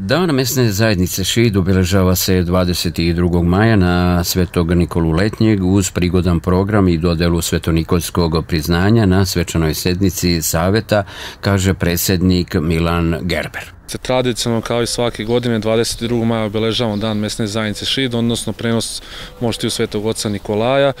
Dan mesne zajednice Šid obeležava se 22. maja na Svetog Nikolu Letnjeg uz prigodan program i dodelu Svetonikolskog priznanja na svečanoj sednici Saveta, kaže predsjednik Milan Gerber. Se tradicionalno kao i svake godine 22. maja obeležavamo dan mesne zajednice Šid, odnosno prenos moštiju Svetog oca Nikolaja.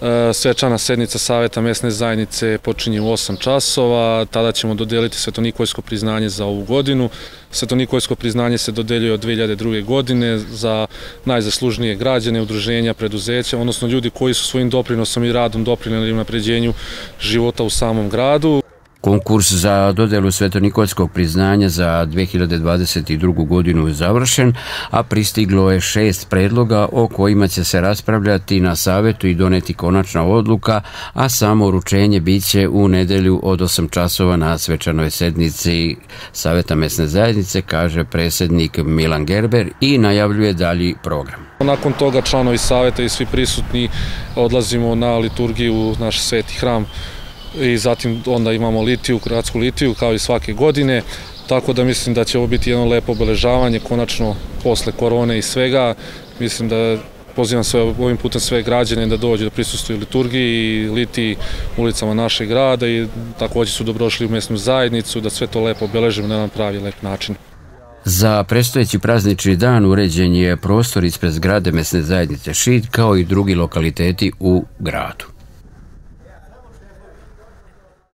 E, svečana sednica Saveta mesne zajednice počinje u 8 časova, tada ćemo dodeliti Svetonikojsko priznanje za ovu godinu. Svetonikojsko priznanje se dodeljuje od 2002. godine za najzaslužnije građane, udruženja, preduzeća, odnosno ljudi koji su svojim doprinosom i radom doprinali napređenju života u samom gradu. Konkurs za dodelu Svetonikolskog priznanja za 2022. godinu je završen, a pristiglo je šest predloga o kojima će se raspravljati na savetu i doneti konačna odluka, a samo uručenje biće u nedelju od 8 časova na svečanoj sednici Saveta mesne zajednice, kaže predsjednik Milan Gerber i najavljuje dalji program. Nakon toga članovi saveta i svi prisutni odlazimo na liturgiju u naš sveti hram i zatim onda imamo litiju, gradsku litiju kao i svake godine, tako da mislim da će ovo biti jedno lepo obeležavanje, konačno posle korone i svega, mislim da pozivam sve, ovim putem sve građane da dođu da prisustuju liturgiji i liti ulicama našeg grada i takođe su dobrošli u mesnu zajednicu, da sve to lepo obeležimo na jedan pravi lep način. Za prestojeći praznični dan uređen je prostor ispred zgrade mesne zajednice Šid kao i drugi lokaliteti u gradu.